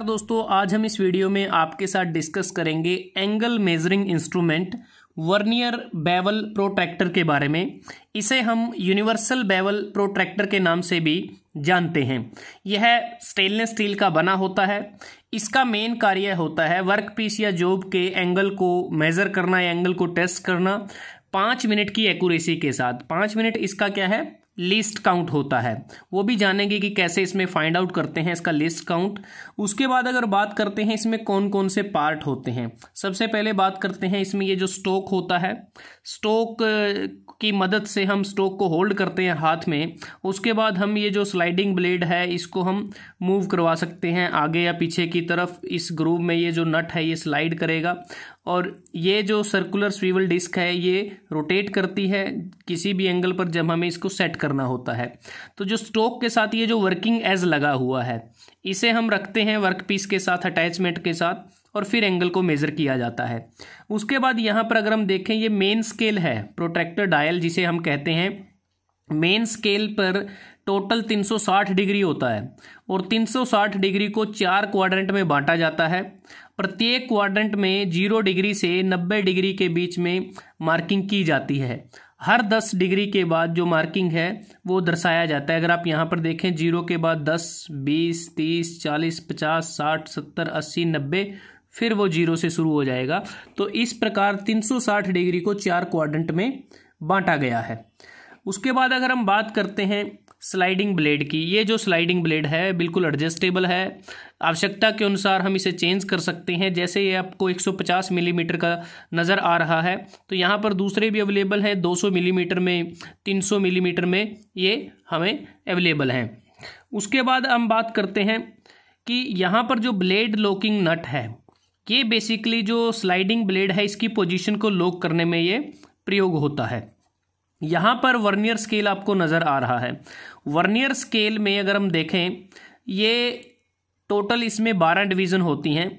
दोस्तों, आज हम इस वीडियो में आपके साथ डिस्कस करेंगे angle measuring instrument vernier bevel protractor के बारे में। इसे हम यूनिवर्सल बेवल प्रोट्रैक्टर के नाम से भी जानते हैं। यह स्टेनलेस स्टील का बना होता है। इसका मेन कार्य होता है वर्क पीस या जॉब के एंगल को मेज़र करना या एंगल को टेस्ट करना। पाँच मिनट की एक्यूरेसी के साथ। पाँच मिनट इसका क्या है? लिस्ट काउंट होता है। वो भी जानेंगे कि कैसे इसमें फाइंड आउट करते हैं इसका लिस्ट काउंट उसके बाद अगर बात करते हैं इसमें कौन कौन से पार्ट होते हैं। सबसे पहले बात करते हैं इसमें ये जो स्टोक होता है। स्टोक की मदद से हम स्टोक को होल्ड करते हैं हाथ में। उसके बाद हम ये जो स्लाइडिंग ब्लेड है, इसको हम मूव करवा सकते हैं आगे या पीछे की तरफ़। इस ग्रूव में ये जो नट है, ये स्लाइड करेगा। और ये जो सर्कुलर स्वीवल डिस्क है, ये रोटेट करती है। किसी भी एंगल पर जब हमें इसको सेट करना होता है। तो जो स्टोक के साथ ये जो वर्किंग एज लगा हुआ है, इसे हम रखते हैं वर्क पीस के साथ अटैचमेंट के साथ और फिर एंगल को मेज़र किया जाता है। उसके बाद यहाँ पर अगर हम देखें, ये मेन स्केल है प्रोटेक्टर डायल जिसे हम कहते हैं। मेन स्केल पर टोटल 360 डिग्री होता है और 360 डिग्री को चार क्वाड्रेंट में बांटा जाता है। प्रत्येक क्वाड्रेंट में ज़ीरो डिग्री से 90 डिग्री के बीच में मार्किंग की जाती है। हर 10 डिग्री के बाद जो मार्किंग है वो दर्शाया जाता है। अगर आप यहाँ पर देखें ज़ीरो के बाद 10, 20, 30, 40, 50, 60, 70, 80, 90 फिर वो ज़ीरो से शुरू हो जाएगा। तो इस प्रकार 360 डिग्री को चार क्वाड्रेंट में बांटा गया है। उसके बाद अगर हम बात करते हैं स्लाइडिंग ब्लेड की, ये जो स्लाइडिंग ब्लेड है, बिल्कुल एडजस्टेबल है। आवश्यकता के अनुसार हम इसे चेंज कर सकते हैं। जैसे ये आपको 150 मिलीमीटर mm का नज़र आ रहा है तो यहाँ पर दूसरे भी अवेलेबल हैं 200 मिलीमीटर mm में 300 मिलीमीटर mm में ये हमें अवेलेबल हैं। उसके बाद हम बात करते हैं कि यहाँ पर जो ब्लेड लॉकिंग नट है, ये बेसिकली जो स्लाइडिंग ब्लेड है, इसकी पोजिशन को लॉक करने में ये प्रयोग होता है। यहाँ पर वर्नियर स्केल आपको नज़र आ रहा है। वर्नियर स्केल में अगर हम देखें, ये टोटल इसमें बारह डिवीज़न होती हैं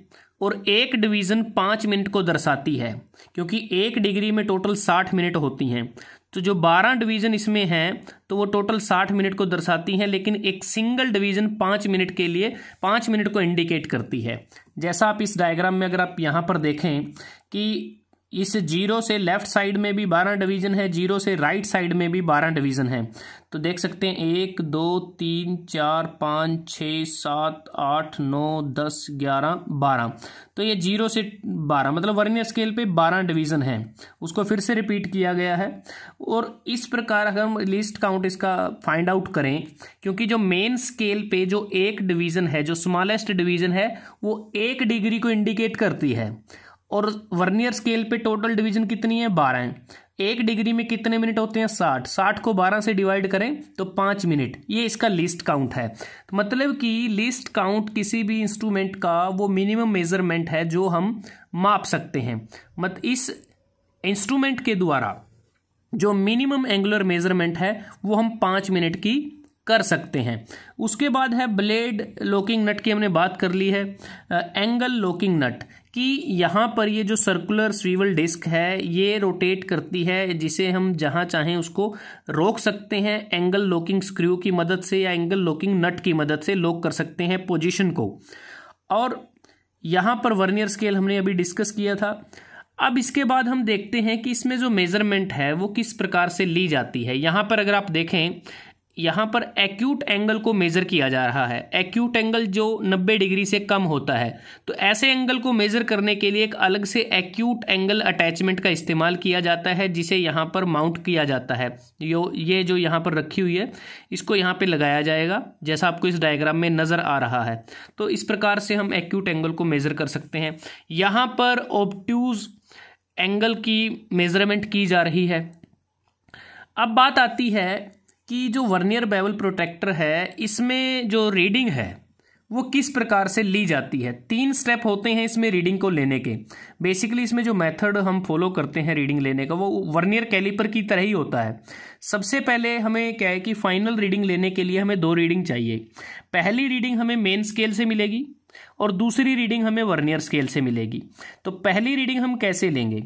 और एक डिवीज़न पाँच मिनट को दर्शाती है, क्योंकि एक डिग्री में टोटल साठ मिनट होती हैं। तो जो बारह डिवीज़न इसमें हैं तो वो टोटल साठ मिनट को दर्शाती हैं, लेकिन एक सिंगल डिवीज़न पाँच मिनट के लिए पाँच मिनट को इंडिकेट करती है। जैसा आप इस डायग्राम में अगर आप यहाँ पर देखें कि इस ज़ीरो से लेफ़्ट साइड में भी बारह डिवीज़न है, ज़ीरो से राइट साइड में भी बारह डिवीज़न है। तो देख सकते हैं, एक, दो, तीन, चार, पाँच छ सात, आठ, नौ, दस, ग्यारह, बारह। तो ये ज़ीरो से बारह मतलब वर्नियर स्केल पे बारह डिवीज़न है। उसको फिर से रिपीट किया गया है। और इस प्रकार अगर हम लिस्ट काउंट इसका फाइंड आउट करें, क्योंकि जो मेन स्केल पे जो एक डिवीज़न है, जो स्मॉलेस्ट डिवीज़न है, वो एक डिग्री को इंडिकेट करती है। और वर्नियर स्केल पे टोटल डिवीज़न कितनी है? बारह है। एक डिग्री में कितने मिनट होते हैं? साठ। साठ को बारह से डिवाइड करें तो पाँच मिनट। ये इसका लिस्ट काउंट है। तो मतलब कि लिस्ट काउंट किसी भी इंस्ट्रूमेंट का वो मिनिमम मेज़रमेंट है जो हम माप सकते हैं। मत इस इंस्ट्रूमेंट के द्वारा जो मिनिमम एंगुलर मेज़रमेंट है, वो हम पाँच मिनट की कर सकते हैं। उसके बाद है ब्लेड लॉकिंग नट की हमने बात कर ली है। Angle locking nut. कि यहाँ पर ये जो सर्कुलर स्वीवल डिस्क है, ये रोटेट करती है, जिसे हम जहाँ चाहें उसको रोक सकते हैं एंगल लॉकिंग स्क्रू की मदद से या एंगल लॉकिंग नट की मदद से लॉक कर सकते हैं पोजीशन को। और यहाँ पर वर्नियर स्केल हमने अभी डिस्कस किया था। अब इसके बाद हम देखते हैं कि इसमें जो मेज़रमेंट है, वो किस प्रकार से ली जाती है। यहाँ पर अगर आप देखें यहाँ पर एक्यूट एंगल को मेज़र किया जा रहा है। एक्यूट एंगल जो 90 डिग्री से कम होता है। तो ऐसे एंगल को मेज़र करने के लिए एक अलग से एक्यूट एंगल अटैचमेंट का इस्तेमाल किया जाता है, जिसे यहाँ पर माउंट किया जाता है। यो, ये जो यहाँ पर रखी हुई है, इसको यहाँ पे लगाया जाएगा, जैसा आपको इस डायग्राम में नज़र आ रहा है। तो इस प्रकार से हम एक्यूट एंगल को मेज़र कर सकते हैं। यहाँ पर ऑप्ट्यूज एंगल की मेज़रमेंट की जा रही है। अब बात आती है कि जो वर्नियर बेवल प्रोटेक्टर है, इसमें जो रीडिंग है, वो किस प्रकार से ली जाती है? तीन स्टेप होते हैं इसमें रीडिंग को लेने के। बेसिकली इसमें जो मेथड हम फॉलो करते हैं रीडिंग लेने का, वो वर्नियर कैलिपर की तरह ही होता है। सबसे पहले हमें क्या है कि फाइनल रीडिंग लेने के लिए हमें दो रीडिंग चाहिए। पहली रीडिंग हमें मेन स्केल से मिलेगी और दूसरी रीडिंग हमें वर्नियर स्केल से मिलेगी। तो पहली रीडिंग हम कैसे लेंगे?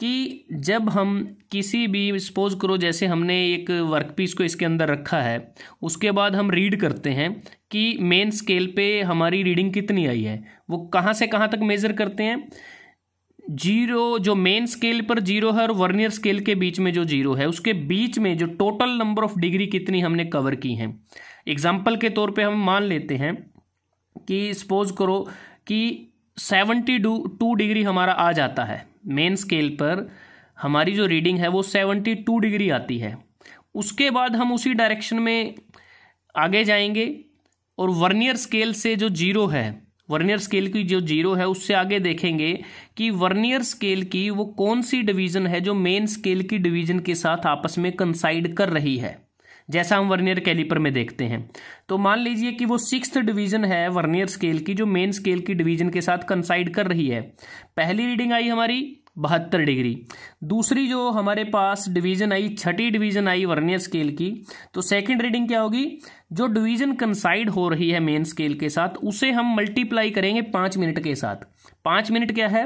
कि जब हम किसी भी सपोज़ करो जैसे हमने एक वर्क पीस को इसके अंदर रखा है, उसके बाद हम रीड करते हैं कि मेन स्केल पे हमारी रीडिंग कितनी आई है। वो कहाँ से कहाँ तक मेज़र करते हैं? ज़ीरो जो मेन स्केल पर ज़ीरो है और वर्नियर स्केल के बीच में जो ज़ीरो है, उसके बीच में जो टोटल नंबर ऑफ़ डिग्री कितनी हमने कवर की हैं। एग्ज़ाम्पल के तौर पे हम मान लेते हैं कि सपोज़ करो कि सेवेंटी टू डिग्री हमारा आ जाता है। मेन स्केल पर हमारी जो रीडिंग है वो सेवेंटी टू डिग्री आती है। उसके बाद हम उसी डायरेक्शन में आगे जाएँगे और वर्नियर स्केल से जो ज़ीरो है, वर्नियर स्केल की जो ज़ीरो है, उससे आगे देखेंगे कि वर्नियर स्केल की वो कौन सी डिवीज़न है जो मेन स्केल की डिवीज़न के साथ आपस में कंसाइड कर रही है। जैसा हम वर्नियर कैलिपर में देखते हैं। तो मान लीजिए कि वो सिक्स डिवीज़न है वर्नियर स्केल की, जो मेन स्केल की डिवीज़न के साथ कंसाइड कर रही है। पहली रीडिंग आई हमारी बहत्तर डिग्री। दूसरी जो हमारे पास डिवीज़न आई, छठी डिवीज़न आई वर्नियर स्केल की तो सेकंड रीडिंग क्या होगी? जो डिवीज़न कंसाइड हो रही है मेन स्केल के साथ, उसे हम मल्टीप्लाई करेंगे पाँच मिनट के साथ। पाँच मिनट क्या है?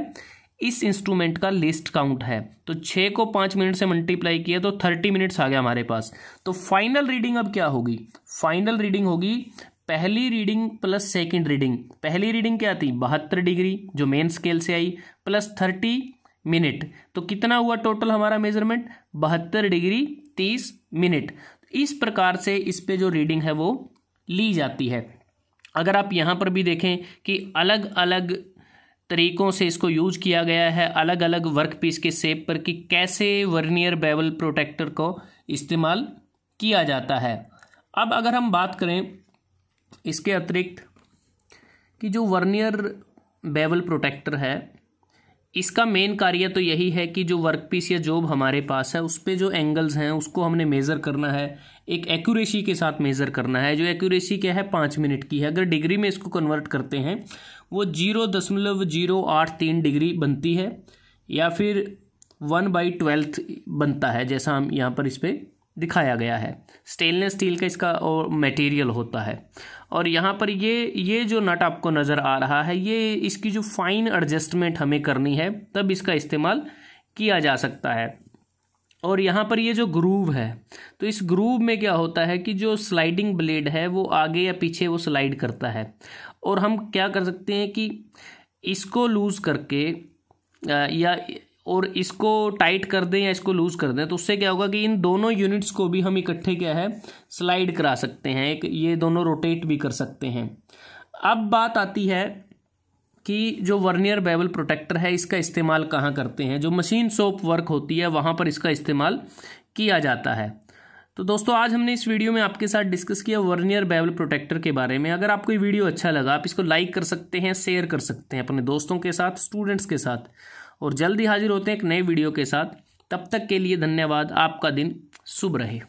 इस इंस्ट्रूमेंट का लिस्ट काउंट है। तो छः को पाँच मिनट से मल्टीप्लाई किया तो थर्टी मिनट्स आ गया हमारे पास। तो फाइनल रीडिंग अब क्या होगी? फाइनल रीडिंग होगी पहली रीडिंग प्लस सेकंड रीडिंग। पहली रीडिंग क्या थी? बहत्तर डिग्री, जो मेन स्केल से आई, प्लस थर्टी मिनट। तो कितना हुआ टोटल हमारा मेज़रमेंट? बहत्तर डिग्री, तीस मिनट। इस प्रकार से इस पे जो रीडिंग है वो ली जाती है। अगर आप यहाँ पर भी देखें कि अलग अलग तरीक़ों से इसको यूज़ किया गया है अलग अलग वर्क पीस के सेप पर कि कैसे वर्नियर बेवल प्रोटेक्टर को इस्तेमाल किया जाता है। अब अगर हम बात करें इसके अतिरिक्त कि जो वर्नियर बेवल प्रोटेक्टर है इसका मेन कार्य तो यही है कि जो वर्क पीस या जॉब हमारे पास है, उस पर जो एंगल्स हैं, उसको हमने मेज़र करना है। एक एक्यूरेसी के साथ मेज़र करना है। जो एक्यूरेसी क्या है? पाँच मिनट की है। अगर डिग्री में इसको कन्वर्ट करते हैं, वो ज़ीरो दशमलव ज़ीरो आठ तीन डिग्री बनती है, या फिर वन बाई ट्वेल्थ बनता है, जैसा हम यहाँ पर इस पर दिखाया गया है। स्टेनलेस स्टील का इसका और मटेरियल होता है। और यहाँ पर ये ये जो नट आपको नज़र आ रहा है, ये इसकी जो फाइन एडजस्टमेंट हमें करनी है, तब इसका इस्तेमाल किया जा सकता है। और यहाँ पर ये जो ग्रूव है तो इस ग्रूव में क्या होता है कि जो स्लाइडिंग ब्लेड है, वो आगे या पीछे वो स्लाइड करता है। और हम क्या कर सकते हैं कि इसको लूज़ करके या और इसको टाइट कर दें या इसको लूज़ कर दें तो उससे क्या होगा कि इन दोनों यूनिट्स को भी हम इकट्ठे क्या है स्लाइड करा सकते हैं, एक ये दोनों रोटेट भी कर सकते हैं। अब बात आती है कि जो वर्नियर बेबल प्रोटेक्टर है, इसका इस्तेमाल कहाँ करते हैं? जो मशीन सोप वर्क होती है, वहाँ पर इसका इस्तेमाल किया जाता है। तो दोस्तों, आज हमने इस वीडियो में आपके साथ डिस्कस किया वर्नियर बेबल प्रोटेक्टर के बारे में। अगर आपको ये वीडियो अच्छा लगा, आप इसको लाइक कर सकते हैं शेयर कर सकते हैं अपने दोस्तों के साथ स्टूडेंट्स के साथ। और जल्दी हाजिर होते हैं एक नए वीडियो के साथ। तब तक के लिए धन्यवाद। आपका दिन शुभ रहे।